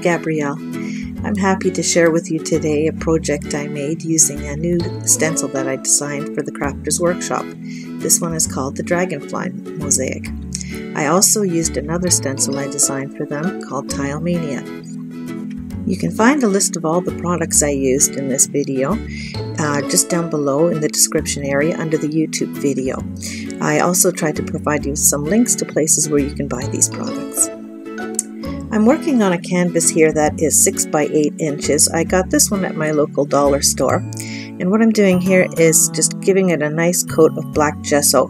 Gabrielle. I'm happy to share with you today a project I made using a new stencil that I designed for the Crafters Workshop. This one is called the Dragonfly Mosaic. I also used another stencil I designed for them called Tile Mania. You can find a list of all the products I used in this video uh, just down below in the description area under the YouTube video. I also tried to provide you some links to places where you can buy these products. I'm working on a canvas here that is 6 by 8 inches. I got this one at my local dollar store. And what I'm doing here is just giving it a nice coat of black gesso.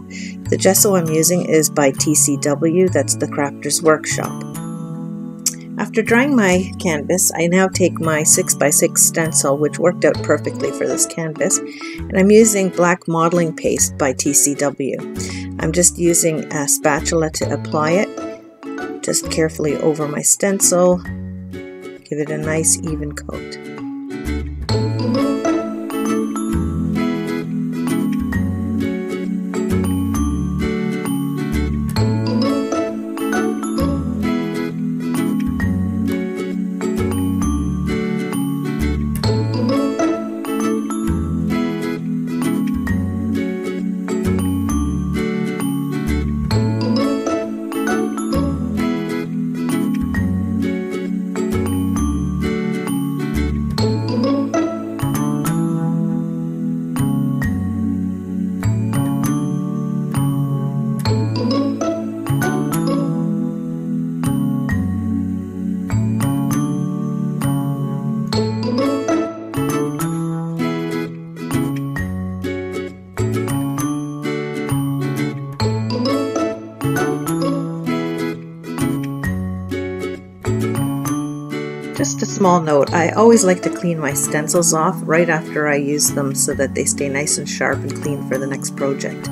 The gesso I'm using is by TCW, that's the Crafters Workshop. After drying my canvas, I now take my 6x6 stencil, which worked out perfectly for this canvas, and I'm using black modeling paste by TCW. I'm just using a spatula to apply it just carefully over my stencil, give it a nice even coat. Small note, I always like to clean my stencils off right after I use them so that they stay nice and sharp and clean for the next project.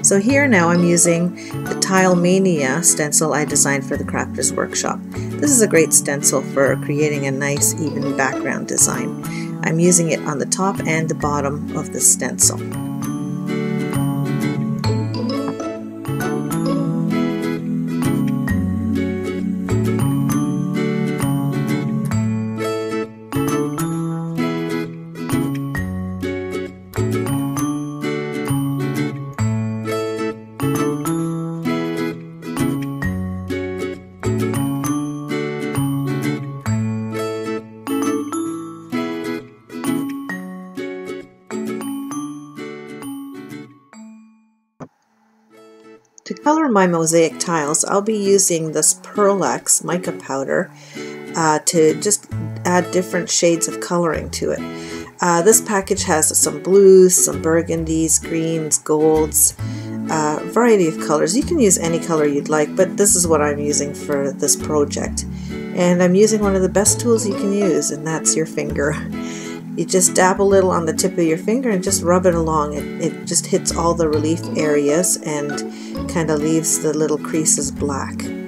So here now I'm using the Tile Mania stencil I designed for the Crafters Workshop. This is a great stencil for creating a nice even background design. I'm using it on the top and the bottom of the stencil. Color my mosaic tiles, I'll be using this Pearl-Ex mica powder uh, to just add different shades of coloring to it. Uh, this package has some blues, some burgundies, greens, golds, uh, variety of colors. You can use any color you'd like, but this is what I'm using for this project. And I'm using one of the best tools you can use, and that's your finger. You just dab a little on the tip of your finger and just rub it along. It, it just hits all the relief areas and kind of leaves the little creases black.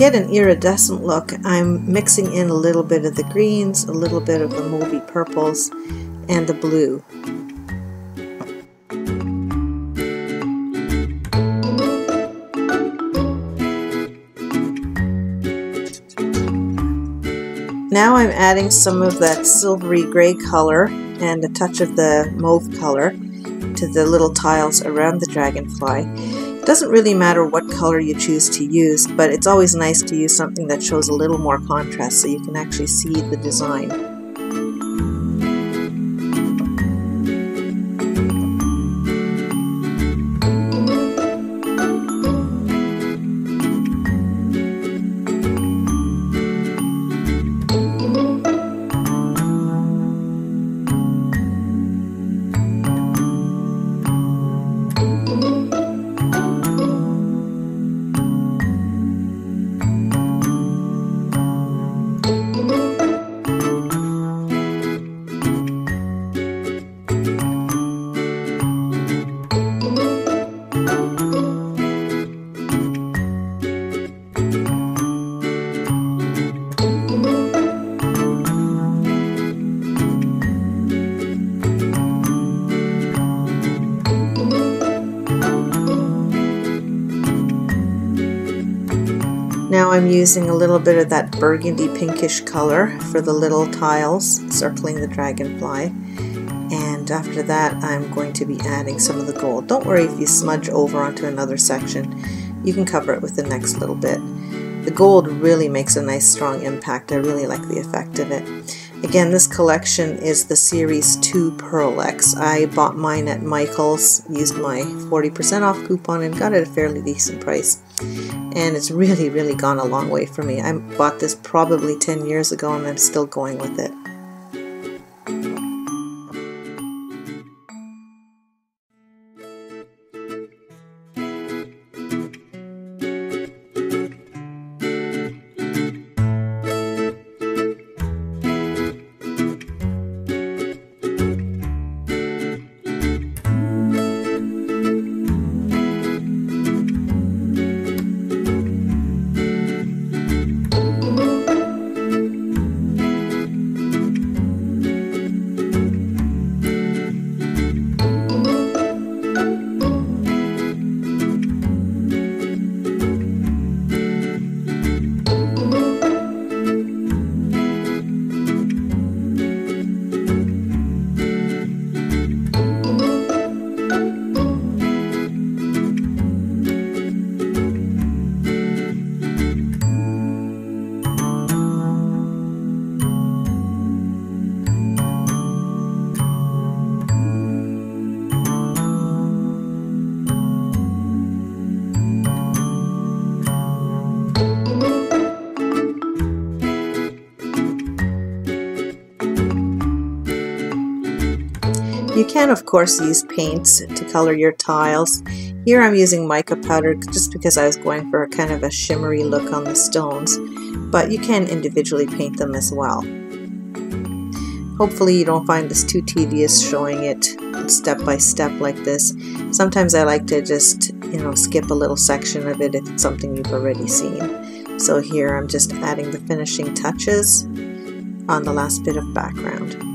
Get an iridescent look, I'm mixing in a little bit of the greens, a little bit of the mauvey purples, and the blue. Now I'm adding some of that silvery gray color and a touch of the mauve color to the little tiles around the dragonfly. It doesn't really matter what color you choose to use, but it's always nice to use something that shows a little more contrast so you can actually see the design. I'm using a little bit of that burgundy pinkish color for the little tiles circling the dragonfly. And after that, I'm going to be adding some of the gold. Don't worry if you smudge over onto another section. You can cover it with the next little bit. The gold really makes a nice strong impact. I really like the effect of it. Again, this collection is the Series 2 Pearl-Ex. I bought mine at Michael's, used my 40% off coupon and got it at a fairly decent price. And it's really, really gone a long way for me. I bought this probably 10 years ago and I'm still going with it. You can of course use paints to color your tiles. Here I'm using mica powder just because I was going for a kind of a shimmery look on the stones, but you can individually paint them as well. Hopefully you don't find this too tedious showing it step by step like this. Sometimes I like to just, you know, skip a little section of it if it's something you've already seen. So here I'm just adding the finishing touches on the last bit of background.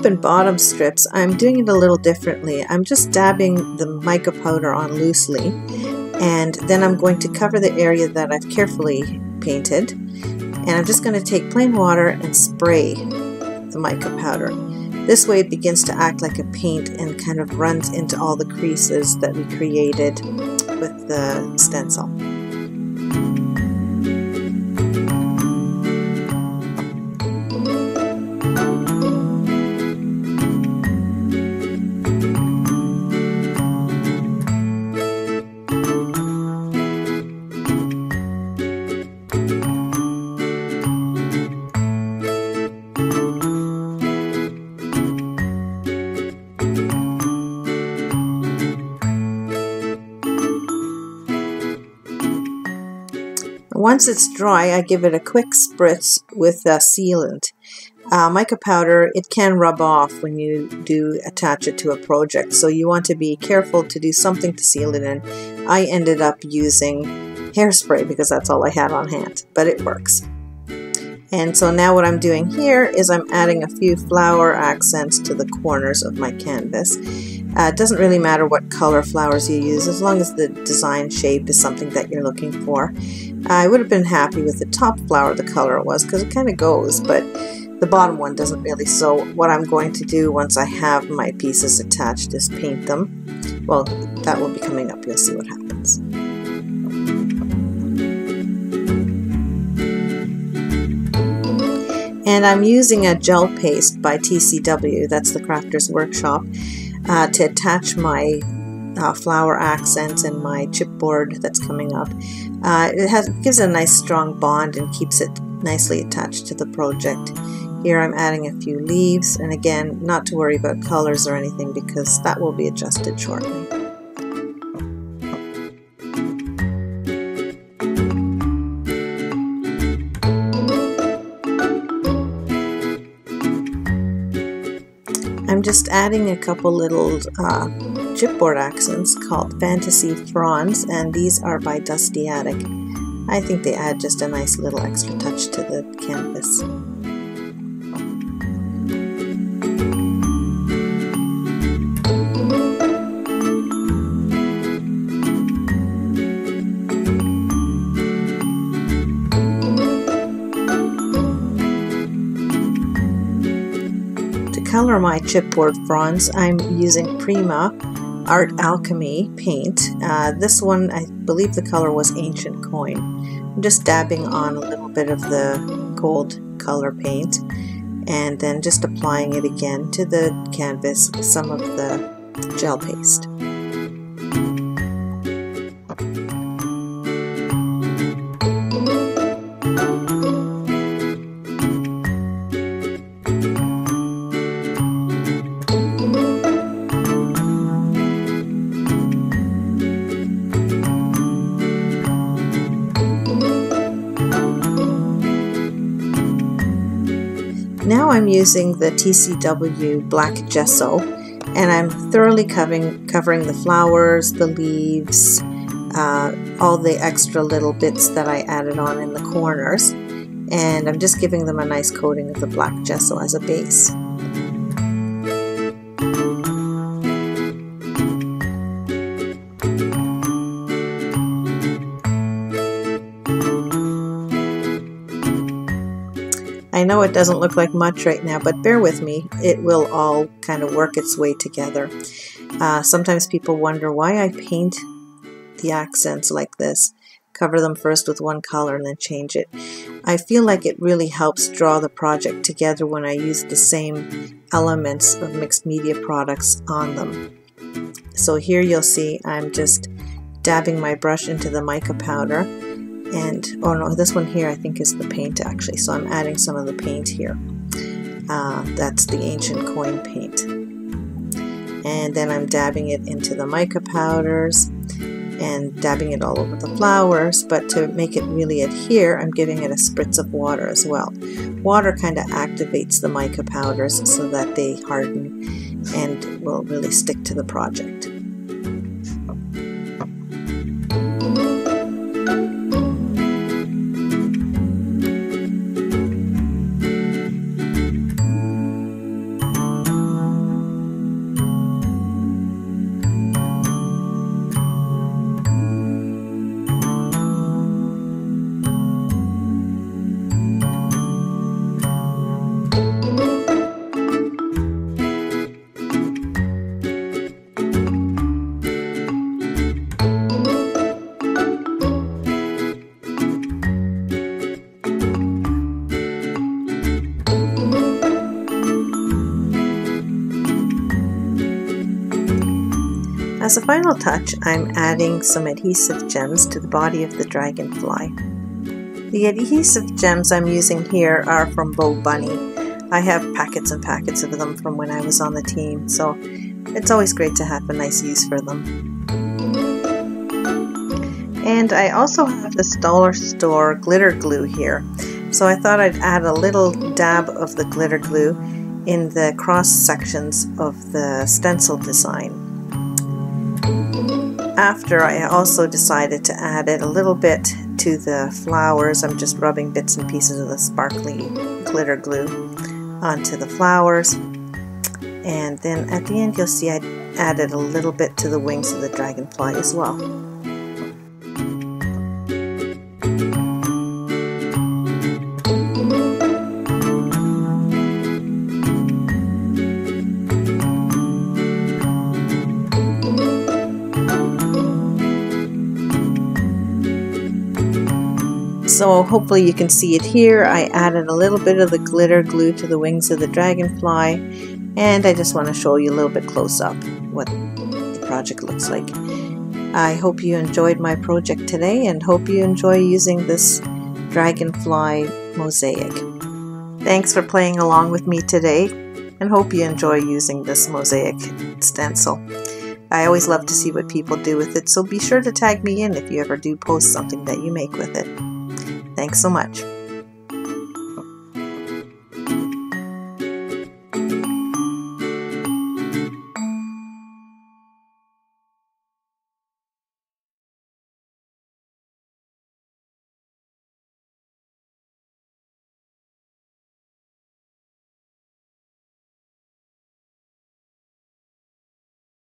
Top and bottom strips, I'm doing it a little differently. I'm just dabbing the mica powder on loosely and then I'm going to cover the area that I've carefully painted and I'm just going to take plain water and spray the mica powder. This way it begins to act like a paint and kind of runs into all the creases that we created with the stencil. Once it's dry, I give it a quick spritz with a sealant. Uh, mica powder, it can rub off when you do attach it to a project, so you want to be careful to do something to seal it in. I ended up using hairspray because that's all I had on hand, but it works. And so now what I'm doing here is I'm adding a few flower accents to the corners of my canvas. Uh, it doesn't really matter what color flowers you use as long as the design shape is something that you're looking for. I would have been happy with the top flower the color it was because it kind of goes, but the bottom one doesn't really. So what I'm going to do once I have my pieces attached is paint them. Well, that will be coming up. You'll see what happens. And I'm using a gel paste by TCW, that's the Crafters Workshop, uh, to attach my uh, flower accents and my chipboard that's coming up. Uh, it has gives a nice strong bond and keeps it nicely attached to the project. Here I'm adding a few leaves and again not to worry about colors or anything because that will be adjusted shortly. Just adding a couple little uh, chipboard accents called Fantasy Fronds and these are by Dusty Attic. I think they add just a nice little extra touch to the canvas. Color my chipboard fronds, I'm using Prima Art Alchemy paint. Uh, this one, I believe the color was Ancient Coin. I'm just dabbing on a little bit of the gold color paint and then just applying it again to the canvas with some of the gel paste. Using the TCW black gesso and I'm thoroughly covering, covering the flowers, the leaves, uh, all the extra little bits that I added on in the corners and I'm just giving them a nice coating of the black gesso as a base. Know it doesn't look like much right now, but bear with me. It will all kind of work its way together. Uh, sometimes people wonder why I paint the accents like this. Cover them first with one color and then change it. I feel like it really helps draw the project together when I use the same elements of mixed media products on them. So here you'll see I'm just dabbing my brush into the mica powder and oh no this one here I think is the paint actually. So I'm adding some of the paint here. Uh, that's the ancient coin paint. And then I'm dabbing it into the mica powders and dabbing it all over the flowers. But to make it really adhere I'm giving it a spritz of water as well. Water kind of activates the mica powders so that they harden and will really stick to the project As a final touch, I'm adding some adhesive gems to the body of the dragonfly. The adhesive gems I'm using here are from Bo Bunny. I have packets and packets of them from when I was on the team, so it's always great to have a nice use for them. And I also have the Dollar Store glitter glue here, so I thought I'd add a little dab of the glitter glue in the cross sections of the stencil design. After I also decided to add it a little bit to the flowers, I'm just rubbing bits and pieces of the sparkly glitter glue onto the flowers. And then at the end you'll see I added a little bit to the wings of the dragonfly as well. So hopefully you can see it here. I added a little bit of the glitter glue to the wings of the dragonfly and I just want to show you a little bit close up what the project looks like. I hope you enjoyed my project today and hope you enjoy using this dragonfly mosaic. Thanks for playing along with me today and hope you enjoy using this mosaic stencil. I always love to see what people do with it, so be sure to tag me in if you ever do post something that you make with it. Thanks so much.